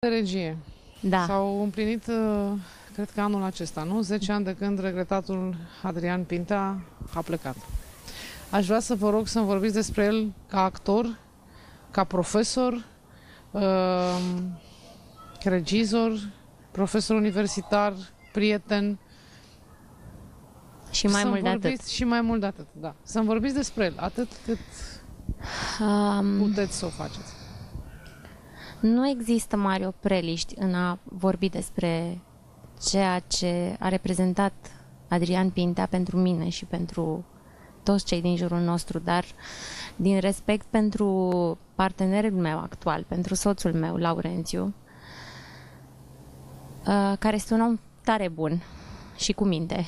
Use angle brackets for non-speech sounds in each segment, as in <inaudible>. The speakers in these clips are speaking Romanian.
de regie. Da. S-au împlinit, uh, cred că anul acesta, nu? 10 ani de când regretatul Adrian Pintea a plecat. Aș vrea să vă rog să-mi vorbiți despre el ca actor, ca profesor, uh, regizor, profesor universitar, prieten. Și mai Să-mi mult de atât. vorbiți Și mai mult de atât, da. Să-mi vorbiți despre el, atât cât Um, puteți să o faceți. Nu există mari opreliști în a vorbi despre ceea ce a reprezentat Adrian Pintea pentru mine și pentru toți cei din jurul nostru, dar din respect pentru partenerul meu actual, pentru soțul meu, Laurențiu, uh, care este un om tare bun și cu minte.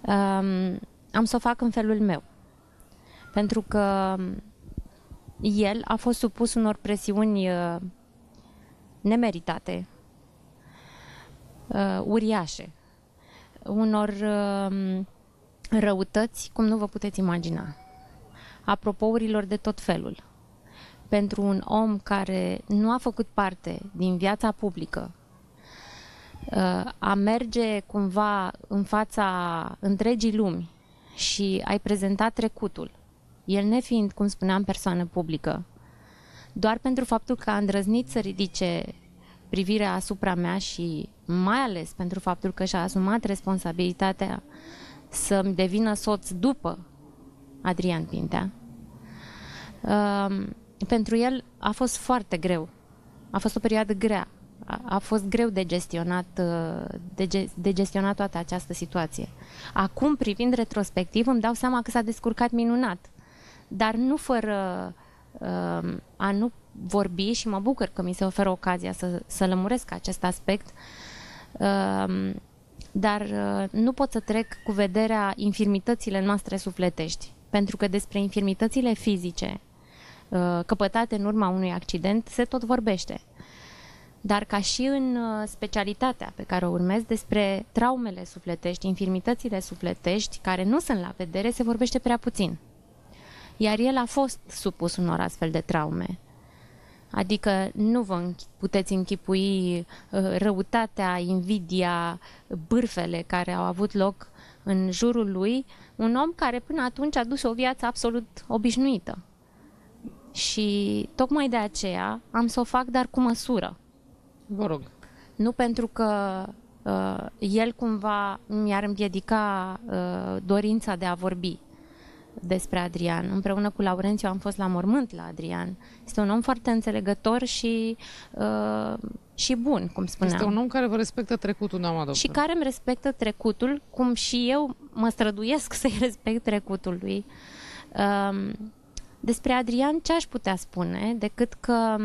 Um, am să o fac în felul meu. Pentru că el a fost supus unor presiuni uh, nemeritate, uh, uriașe, unor uh, răutăți, cum nu vă puteți imagina, apropourilor de tot felul. Pentru un om care nu a făcut parte din viața publică, uh, a merge cumva în fața întregii lumi și ai prezentat trecutul, el nefiind, cum spuneam, persoană publică, doar pentru faptul că a îndrăznit să ridice privirea asupra mea și mai ales pentru faptul că și-a asumat responsabilitatea să-mi devină soț după Adrian Pintea, um, pentru el a fost foarte greu. A fost o perioadă grea. A, a fost greu de gestionat, uh, de, ge- de gestionat toată această situație. Acum, privind retrospectiv, îmi dau seama că s-a descurcat minunat dar nu fără uh, a nu vorbi și mă bucur că mi se oferă ocazia să, să lămuresc acest aspect, uh, dar uh, nu pot să trec cu vederea infirmitățile noastre sufletești, pentru că despre infirmitățile fizice uh, căpătate în urma unui accident se tot vorbește. Dar ca și în uh, specialitatea pe care o urmez despre traumele sufletești, infirmitățile sufletești, care nu sunt la vedere, se vorbește prea puțin iar el a fost supus unor astfel de traume. Adică nu vă puteți închipui uh, răutatea, invidia, bârfele care au avut loc în jurul lui, un om care până atunci a dus o viață absolut obișnuită. Și tocmai de aceea am să o fac, dar cu măsură. Vă rog. Nu pentru că uh, el cumva mi-ar împiedica uh, dorința de a vorbi despre Adrian. Împreună cu Laurențiu am fost la mormânt la Adrian. Este un om foarte înțelegător și, uh, și bun, cum spuneam. Este un om care vă respectă trecutul, doamna doctor. Și care îmi respectă trecutul, cum și eu mă străduiesc <laughs> să-i respect trecutul lui. Uh, despre Adrian ce aș putea spune decât că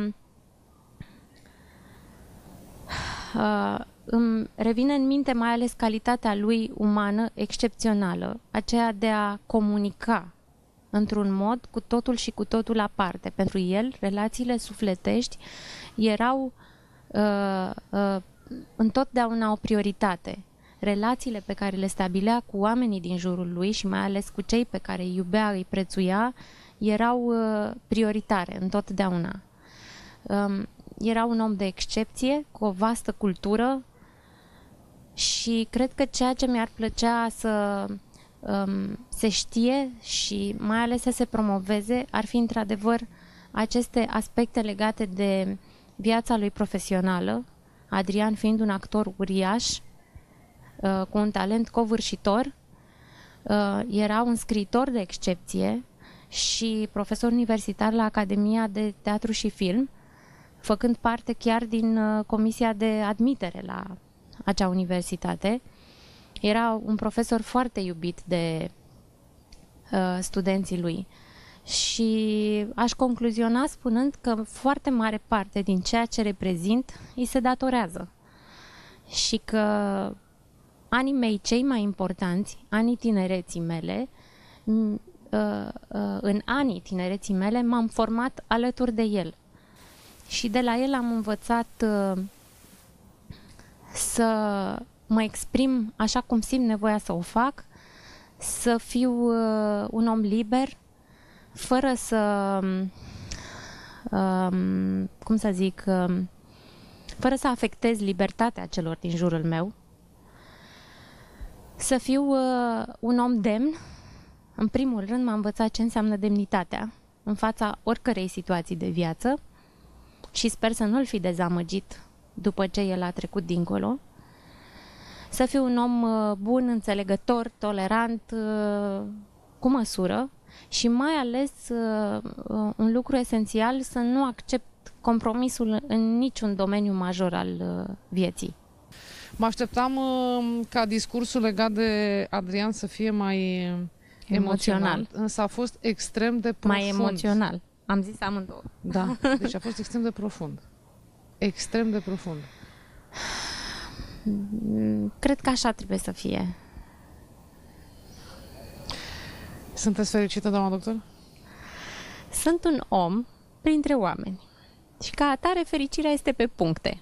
uh, îmi revine în minte mai ales calitatea lui umană excepțională, aceea de a comunica într-un mod cu totul și cu totul aparte. Pentru el, relațiile sufletești erau uh, uh, întotdeauna o prioritate. Relațiile pe care le stabilea cu oamenii din jurul lui și mai ales cu cei pe care îi iubea, îi prețuia, erau uh, prioritare întotdeauna. Um, era un om de excepție, cu o vastă cultură, și cred că ceea ce mi-ar plăcea să um, se știe și mai ales să se promoveze ar fi într-adevăr aceste aspecte legate de viața lui profesională, Adrian fiind un actor uriaș, uh, cu un talent covârșitor, uh, era un scriitor de excepție și profesor universitar la Academia de Teatru și Film, făcând parte chiar din uh, comisia de admitere la acea universitate. Era un profesor foarte iubit de uh, studenții lui și aș concluziona spunând că foarte mare parte din ceea ce reprezint îi se datorează și că anii mei cei mai importanți, anii tinereții mele, uh, uh, în anii tinereții mele m-am format alături de el. Și de la el am învățat uh, să mă exprim așa cum simt nevoia să o fac, să fiu uh, un om liber, fără să, um, cum să zic, um, fără să afectez libertatea celor din jurul meu, să fiu uh, un om demn. În primul rând m-a învățat ce înseamnă demnitatea în fața oricărei situații de viață și sper să nu-l fi dezamăgit după ce el a trecut dincolo. Să fiu un om uh, bun, înțelegător, tolerant, uh, cu măsură și mai ales uh, uh, un lucru esențial să nu accept compromisul în niciun domeniu major al uh, vieții. Mă așteptam uh, ca discursul legat de Adrian să fie mai emoțional, Emoțional. însă a fost extrem de profund. Mai emoțional. Am zis amândouă. Da, <laughs> deci a fost extrem de profund. Extrem de profund. Mm, Cred că așa trebuie să fie. Sunteți fericită, doamna doctor? Sunt un om printre oameni și ca atare fericirea este pe puncte.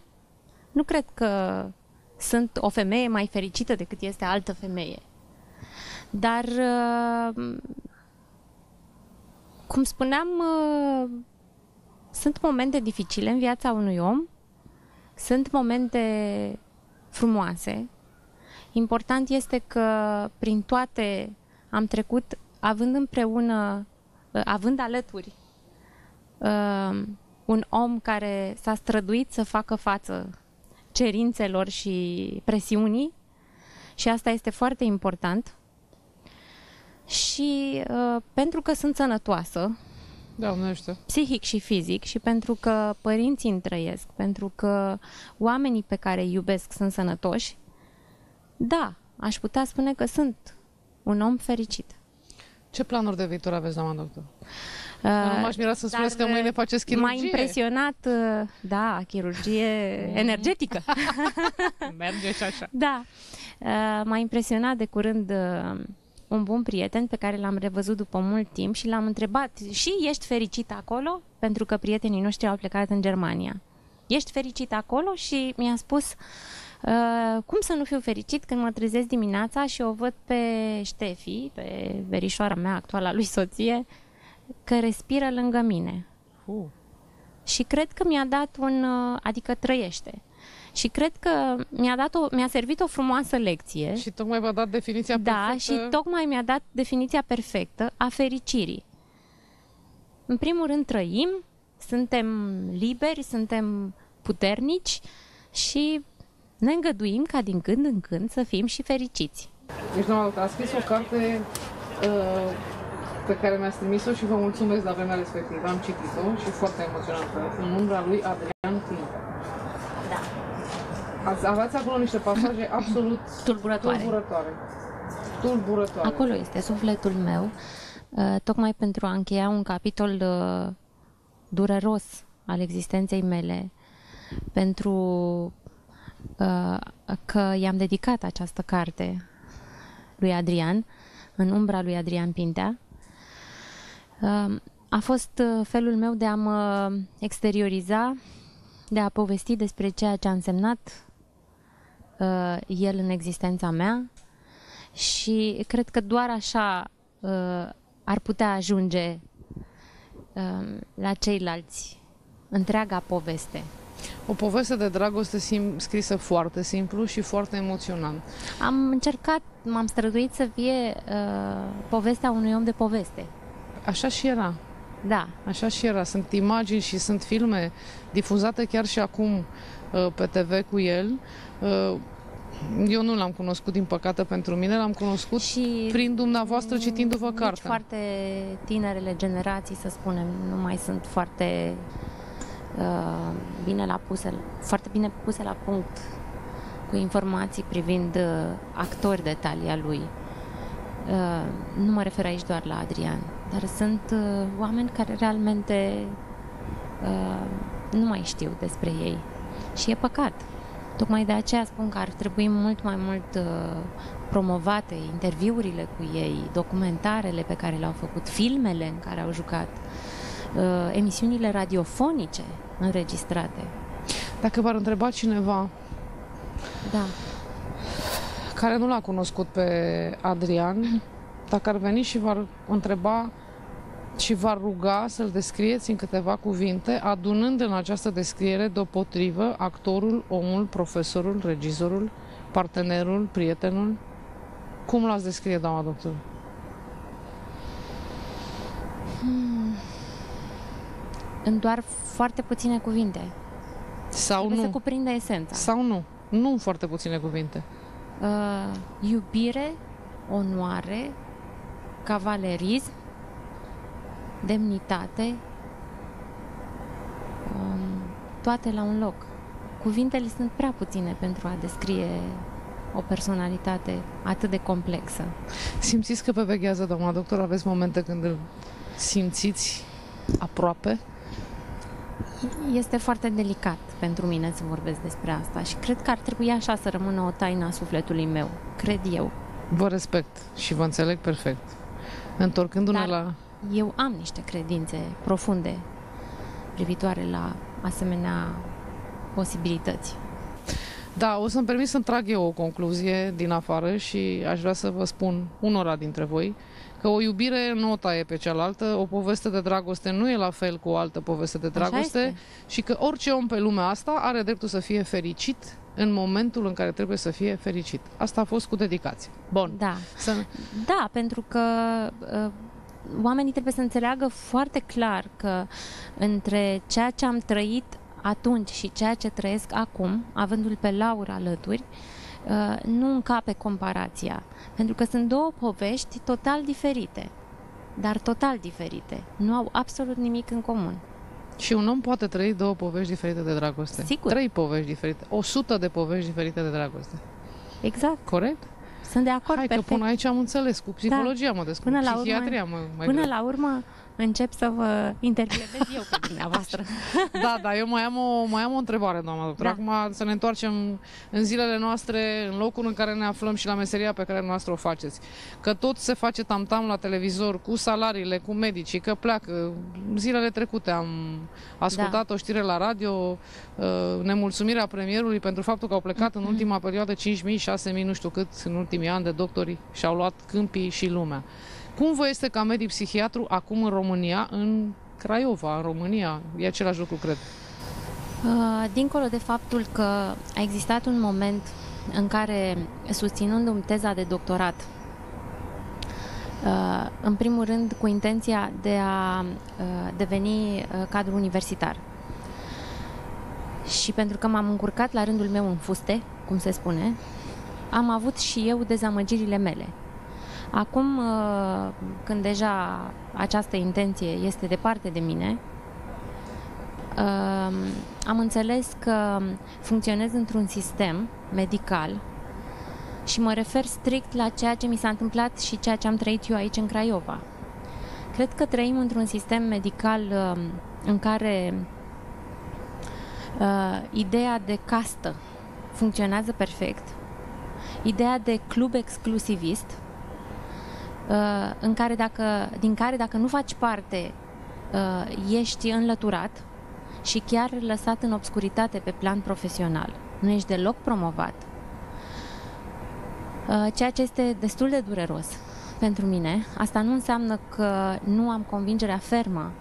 Nu cred că sunt o femeie mai fericită decât este altă femeie. Dar, uh, cum spuneam, uh, sunt momente dificile în viața unui om, sunt momente frumoase. Important este că prin toate am trecut având împreună, uh, având alături uh, un om care s-a străduit să facă față cerințelor și presiunii și asta este foarte important. Și uh, pentru că sunt sănătoasă, Doamne ăștia. psihic și fizic și pentru că părinții îmi trăiesc, pentru că oamenii pe care îi iubesc sunt sănătoși, da, aș putea spune că sunt un om fericit. Ce planuri de viitor aveți, doamna doctor? Uh, nu m-aș mira să spuneți că dar, mâine faceți M-a chirurgie. impresionat, uh, da, chirurgie energetică. <laughs> Merge și așa. Da. Uh, M-a impresionat de curând uh, un bun prieten pe care l-am revăzut după mult timp și l-am întrebat și ești fericit acolo? Pentru că prietenii noștri au plecat în Germania. Ești fericit acolo? Și mi-a spus uh, cum să nu fiu fericit când mă trezesc dimineața și o văd pe Ștefi, pe verișoara mea, actuala lui soție, că respiră lângă mine. Uh. Și cred că mi-a dat un, uh, adică trăiește. Și cred că mi-a, dat o, mi-a servit o frumoasă lecție. Și tocmai v-a dat definiția da, perfectă. și tocmai mi-a dat definiția perfectă a fericirii. În primul rând trăim, suntem liberi, suntem puternici și ne îngăduim ca din când în când să fim și fericiți. Deci, doamna doctor, a scris o carte uh, pe care mi-ați trimis-o și vă mulțumesc la vremea respectivă. Am citit-o și e foarte emoționantă. În umbra lui Adrian Pinta. Da. Ați, aveați acolo niște pasaje absolut Tulburătoare. tulburătoare. Tulburătoare. Acolo este sufletul meu, uh, tocmai pentru a încheia un capitol uh, dureros al existenței mele, pentru uh, că i-am dedicat această carte lui Adrian, în umbra lui Adrian Pintea. Uh, A fost uh, felul meu de a mă exterioriza, de a povesti despre ceea ce a însemnat uh, el în existența mea, și cred că doar așa uh, ar putea ajunge uh, la ceilalți întreaga poveste. O poveste de dragoste sim- scrisă foarte simplu și foarte emoționant. Am încercat, m-am străduit să fie uh, povestea unui om de poveste. Așa și era. Da, Așa și era. Sunt imagini și sunt filme difuzate chiar și acum uh, pe TV cu el. Uh, Eu nu l-am cunoscut, din păcate pentru mine, l-am cunoscut și prin dumneavoastră citindu-vă nici cartea. foarte tinerele generații, să spunem, nu mai sunt foarte uh, bine la puse, foarte bine puse la punct cu informații privind uh, actori de talia lui. Uh, nu mă refer aici doar la Adrian, dar sunt uh, oameni care realmente uh, nu mai știu despre ei. Și e păcat. Tocmai de aceea spun că ar trebui mult mai mult uh, promovate interviurile cu ei, documentarele pe care le-au făcut, filmele în care au jucat, uh, emisiunile radiofonice înregistrate. Dacă v-ar întreba cineva Da. care nu l-a cunoscut pe Adrian, <laughs> dacă ar veni și v-ar întreba și v-ar ruga să-l descrieți în câteva cuvinte, adunând în această descriere deopotrivă actorul, omul, profesorul, regizorul, partenerul, prietenul. Cum l-ați descrie, doamna doctor? În doar foarte puține cuvinte. Sau Trebuie nu? să cuprindă esența. Sau nu? Nu în foarte puține cuvinte. Uh, iubire, onoare, cavalerism, demnitate, um, toate la un loc. Cuvintele sunt prea puține pentru a descrie o personalitate atât de complexă. Simțiți că pe veghează, doamna doctor? Aveți momente când îl simțiți aproape? Este foarte delicat pentru mine să vorbesc despre asta și cred că ar trebui așa să rămână o taină a sufletului meu, cred eu. Vă respect și vă înțeleg perfect. Întorcându-ne Dar- la... Eu am niște credințe profunde privitoare la asemenea posibilități. Da, o să-mi permit să-mi trag eu o concluzie din afară și aș vrea să vă spun unora dintre voi că o iubire nu o taie pe cealaltă, o poveste de dragoste nu e la fel cu o altă poveste de Așa dragoste este. și că orice om pe lumea asta are dreptul să fie fericit în momentul în care trebuie să fie fericit. Asta a fost cu dedicație. Bun. Da, Să... da, pentru că uh, oamenii trebuie să înțeleagă foarte clar că între ceea ce am trăit atunci și ceea ce trăiesc acum, avându-l pe Laura alături, uh, nu încape comparația. Pentru că sunt două povești total diferite. Dar total diferite. Nu au absolut nimic în comun. Și un om poate trăi două povești diferite de dragoste. Sigur. Trei povești diferite. O sută de povești diferite de dragoste. Exact. Corect? Sunt de acord Hai perfect. că până aici am înțeles. Cu psihologia mă descurc. Până la urmă- Psihiatria mă mai Până greu. la urmă încep să vă intervievez eu pe dumneavoastră. <laughs> Da, da, eu mai am o, mai am o întrebare, doamna doctor. Da. Acum să ne întoarcem în zilele noastre, în locul în care ne aflăm și la meseria pe care noastră o faceți. Că tot se face tamtam la televizor cu salariile, cu medicii, că pleacă. Zilele trecute am ascultat Da. o știre la radio, uh, nemulțumirea premierului pentru faptul că au plecat în ultima perioadă 5.000, 6.000, nu știu cât, în ultimii ani de doctori și au luat câmpii și lumea. Cum vă este ca medic psihiatru acum în România, în Craiova, în România? E același lucru, cred. Uh, Dincolo de faptul că a existat un moment în care, susținându-mi teza de doctorat, uh, în primul rând cu intenția de a uh, deveni uh, cadru universitar. Și pentru că m-am încurcat la rândul meu în fuste, cum se spune, am avut și eu dezamăgirile mele. Acum, uh, când deja această intenție este departe de mine, uh, am înțeles că funcționez într-un sistem medical și mă refer strict la ceea ce mi s-a întâmplat și ceea ce am trăit eu aici în Craiova. Cred că trăim într-un sistem medical uh, în care uh, ideea de castă funcționează perfect, ideea de club exclusivist, uh, în care dacă, din care dacă nu faci parte, uh, ești înlăturat și chiar lăsat în obscuritate pe plan profesional. Nu ești deloc promovat. Uh, Ceea ce este destul de dureros pentru mine. Asta nu înseamnă că nu am convingerea fermă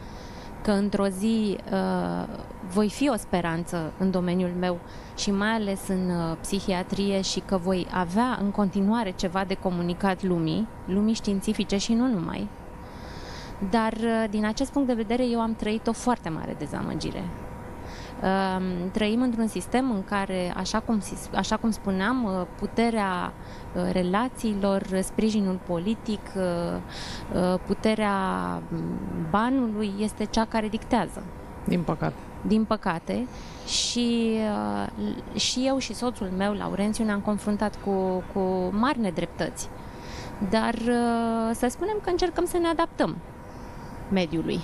că într-o zi uh, voi fi o speranță în domeniul meu și mai ales în uh, psihiatrie și că voi avea în continuare ceva de comunicat lumii, lumii științifice și nu numai. Dar uh, din acest punct de vedere eu am trăit o foarte mare dezamăgire. Um, Trăim într-un sistem în care, așa cum, si- așa cum spuneam, uh, puterea uh, relațiilor, sprijinul politic, uh, uh, puterea mm, banului este cea care dictează Din păcate. Din păcate, și, uh, și eu și soțul meu, Laurențiu, ne-am confruntat cu, cu mari nedreptăți. Dar uh, să spunem că încercăm să ne adaptăm mediului.